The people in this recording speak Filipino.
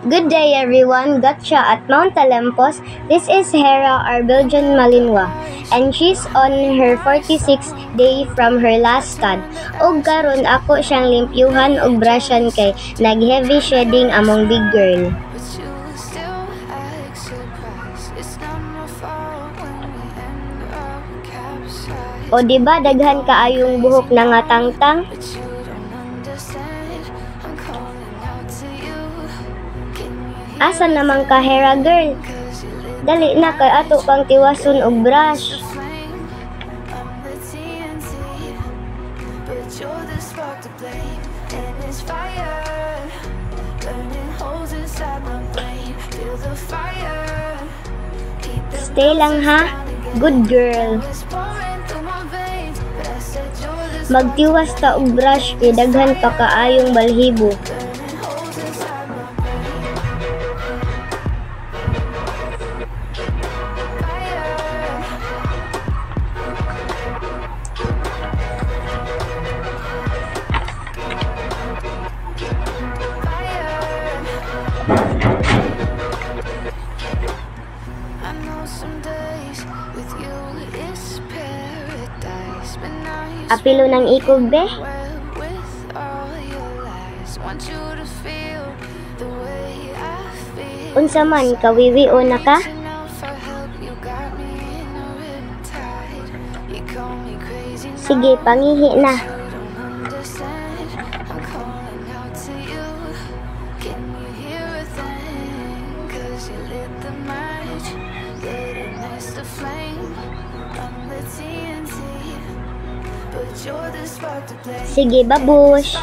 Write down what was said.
Good day everyone, Gotcha at Mount Talempos. This is Hera, our Belgian Malinois, and she's on her 46th day from her last stud. Og karon ako siyang limpyuhan og brushan kay nag-heavy shedding among big girl. O di ba daghan kaayong buhok na nga tangtang? Asa naman ka Hera girl? Dali na kay ato pang tiwason og brush. Stay lang ha. Good girl. Magtiwas ta og brush kay daghan pa kaayong balhibo. Apilo ng ikog be. Unsa man kawiwio na ka? Sige, pangihi na. The flame. I'm the TNT. Sige, babush.